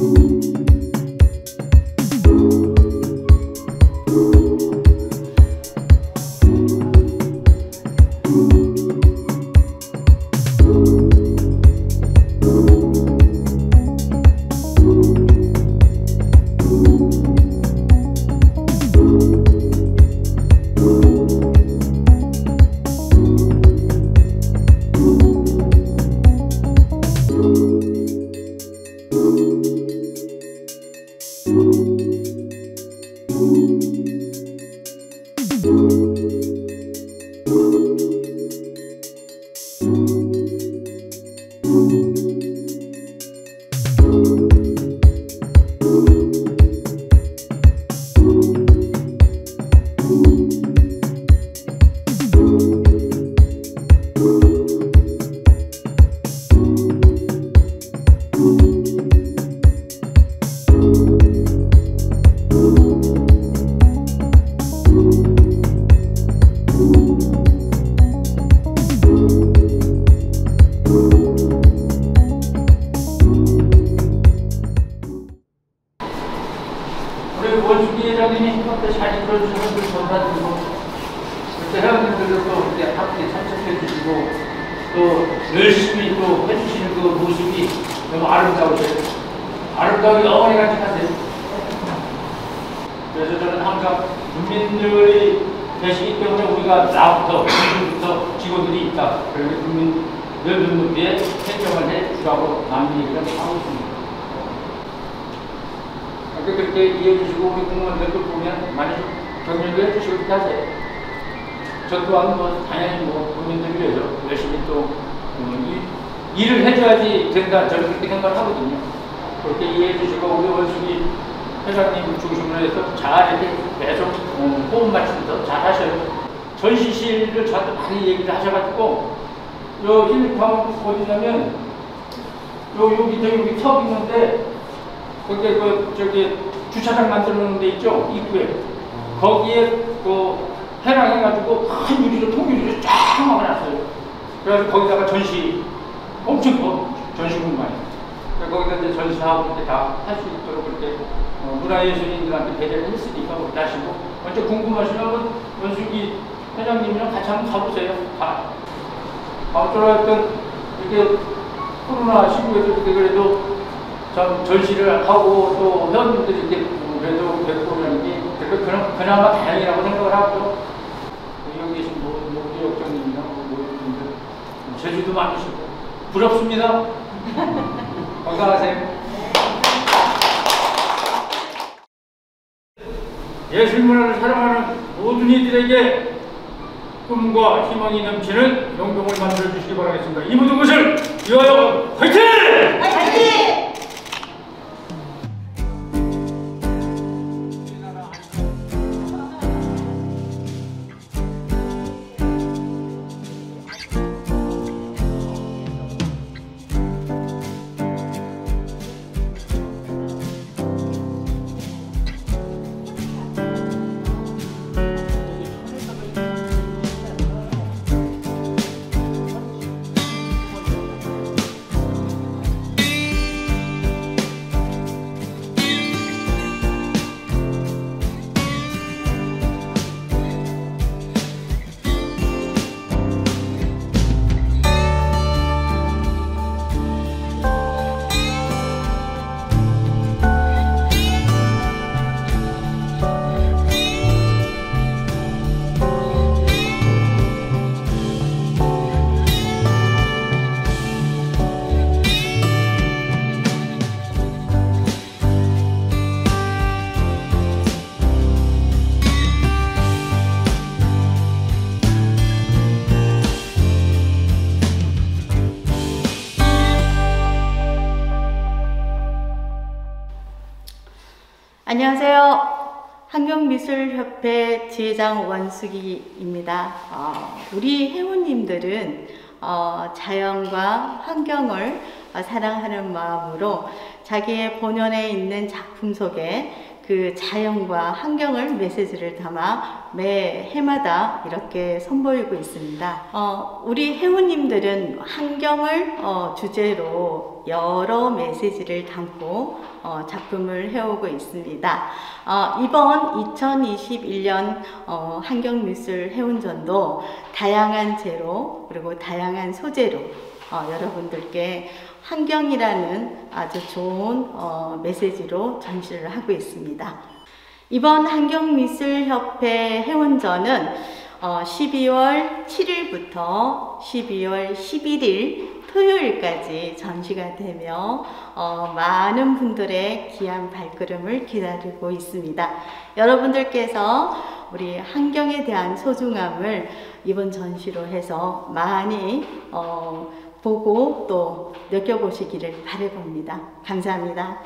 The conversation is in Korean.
우리 그때 잘 이끌어주셔서 그 전화드리고 그때 회원님들도 또 그때 함께 참석해 주시고 또 열심히 또 해주시는 그 모습이 너무 아름다우세요. 아름다운 어머니같이 하세요. 그래서 저는 항상 국민들이 계시기 때문에 우리가 나부터, 국민부터 직원들이 있다. 그리고 국민들 눈높이에 행정을 해 주라고 남의 얘기를 하고 있습니다. 그렇게 이해해 주시고 우리 공무원들도 보면 많이 격려도 해 주시고 그렇게 하세요. 저 또한 뭐 당연히 뭐 국민들 위해서 열심히 또 음, 이, 일을 해줘야지 된다 저는 그렇게 생각하거든요. 그렇게 이해해 주시고 우리 원숭이 회장님 중심으로 해서 잘 이렇게 계속 음, 호흡 맞추면서 잘 하셔요. 전시실을 저한테 많이 얘기를 하셔가지고 요 힐리팜 어디냐면 요 여기 저 여기 턱 있는데 거기에 그 저기 주차장 만들어놓은 데 있죠 입구에 거기에 그 해랑해가지고 큰 유리로 통유리로 쫙 막아놨어요. 그래서 거기다가 전시 엄청 뭐 전시 공간이. 그래서 거기다 이제 전시하고 이렇게 다 할 수 있도록 그렇게 어, 문화예술인들한테 배려를 했으니까 그렇게 하시고 먼저 궁금하시면 원숙이 회장님이랑 같이 한번 가보세요. 가. 아무쪼록 하여튼 이렇게 코로나 시국에도 이렇게 그래도 전 전시를 하고 또 회원님들이 이렇게 그래도 그래도 그나- 그나마 다행이라고 생각을 하고 여기 계신 모- 모두 역장님이나 모든 분들 제주도 많으시고 부럽습니다. 건강하세요. 예술 문화를 사랑하는 모든 이들에게 꿈과 희망이 넘치는 영동을 만들어 주시기 바라겠습니다. 이 모든 것을 위하여! 화이팅! 안녕하세요. 한경미술협회 지회장 원숙이입니다. 어, 우리 회원님들은 어, 자연과 환경을 어, 사랑하는 마음으로 자기의 본연에 있는 작품 속에 그 자연과 환경을 메시지를 담아 매 해마다 이렇게 선보이고 있습니다. 어, 우리 회원님들은 환경을 어, 주제로 여러 메시지를 담고 어, 작품을 해오고 있습니다. 어, 이번 2021년 어, 환경미술 해운전도 다양한 재로 그리고 다양한 소재로 어, 여러분들께 환경이라는 아주 좋은 어, 메시지로 전시를 하고 있습니다. 이번 환경미술협회 해운전은 어, 12월 7일부터 12월 11일 토요일까지 전시가 되며 어, 많은 분들의 귀한 발걸음을 기다리고 있습니다. 여러분들께서 우리 환경에 대한 소중함을 이번 전시로 해서 많이 어, 보고 또 느껴보시기를 바라봅니다. 감사합니다.